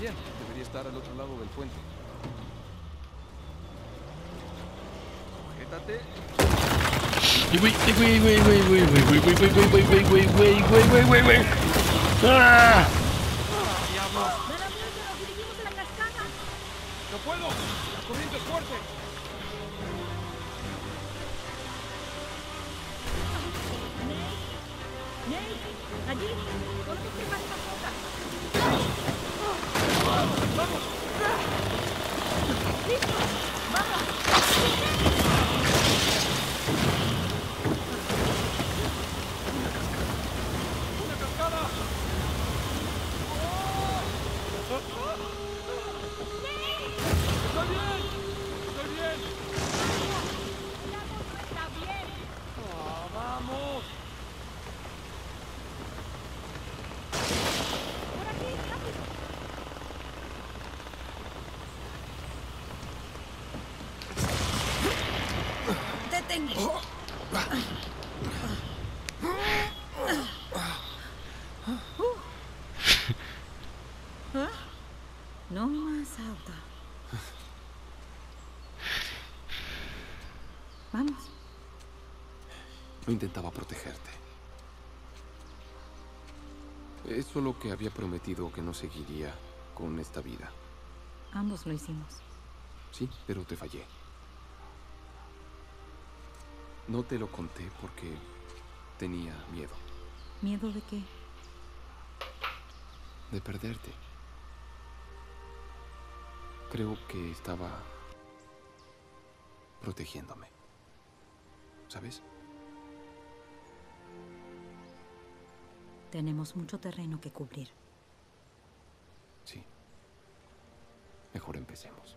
Bien, debería estar al otro lado del puente. Sujétate. Güey, güey, güey, güey, güey, güey, güey, güey, güey, güey, güey, güey, güey, güey, güey, güey. ¡Ah! ¡Nos dirigimos a la cascada! ¡No puedo! ¡La corriente es fuerte! ¡Nate! ¡Allí! ¿Dónde observar esa cosa? Oh, No más agua. Vamos. No intentaba protegerte. Es solo que había prometido que no seguiría con esta vida. Ambos lo hicimos. Sí, pero te fallé. No te lo conté porque tenía miedo ¿Miedo de qué? de perderte. Creo que estaba protegiéndome. ¿Sabes? Tenemos mucho terreno que cubrir. Sí. Mejor empecemos.